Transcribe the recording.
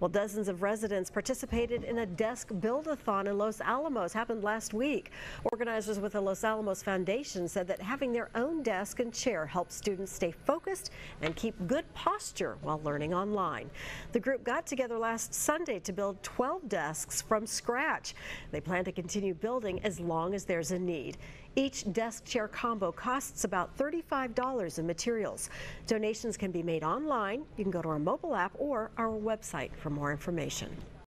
Well, dozens of residents participated in a desk build-a-thon in Los Alamos. Happened last week. Organizers with the Los Alamos Foundation said that having their own desk and chair helps students stay focused and keep good posture while learning online. The group got together last Sunday to build 12 desks from scratch. They plan to continue building as long as there's a need. Each desk chair combo costs about $35 in materials. Donations can be made online. You can go to our mobile app or our website for more information.